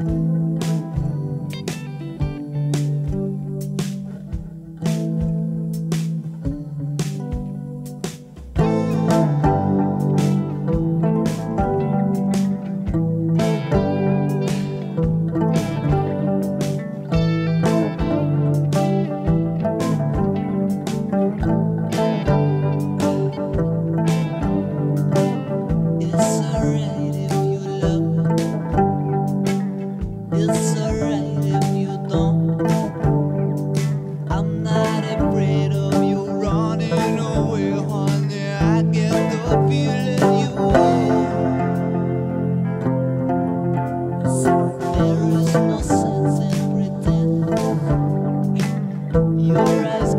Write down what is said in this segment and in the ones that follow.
It's pretending. Your eyes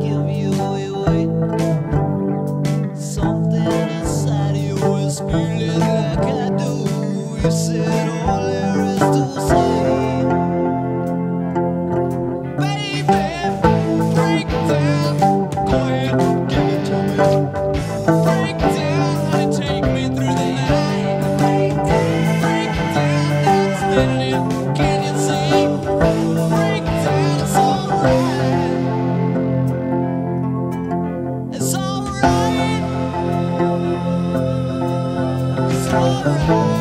Música